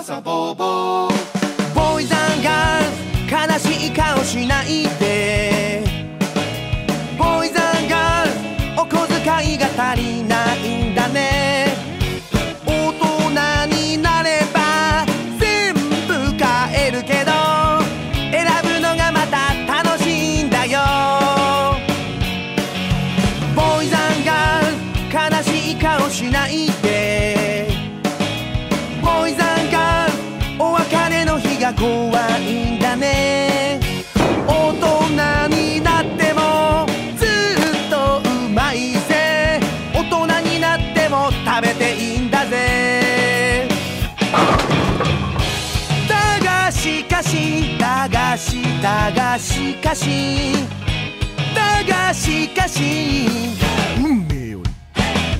さボーボー。ボーイズガール悲しい顔しないで。ボーイズガールお小遣いが足りない。だがしかしだがしかし運命より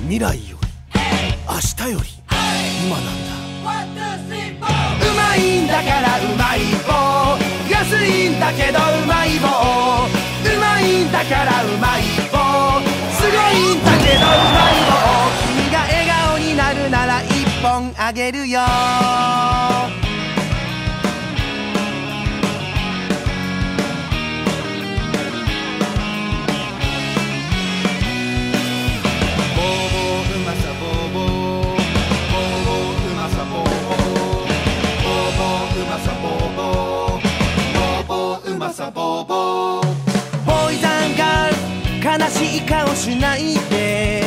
未来より明日より今なんだ。うまいんだからうまい棒。安いんだけどうまい棒。うまいんだからうまい棒。すごいんだけどうまい棒。君が笑顔になるなら一本あげるよ。悲しい顔しないで